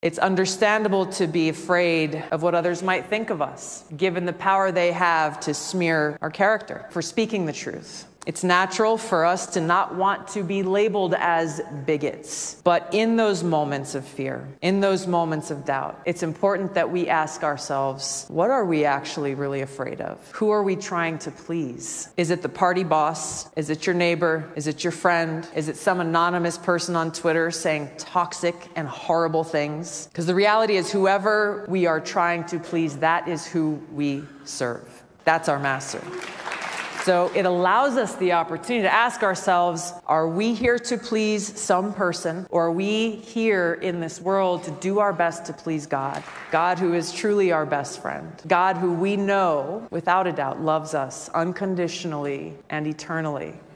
It's understandable to be afraid of what others might think of us, given the power they have to smear our character for speaking the truth. It's natural for us to not want to be labeled as bigots. But in those moments of fear, in those moments of doubt, it's important that we ask ourselves what are we actually really afraid of? Who are we trying to please? Is it the party boss? Is it your neighbor? Is it your friend? Is it some anonymous person on Twitter saying toxic and horrible things? Because the reality is, whoever we are trying to please, that is who we serve. That's our master. So it allows us the opportunity to ask ourselves are we here to please some person, or are we here in this world to do our best to please God? God, who is truly our best friend. God, who we know, without a doubt, loves us unconditionally and eternally.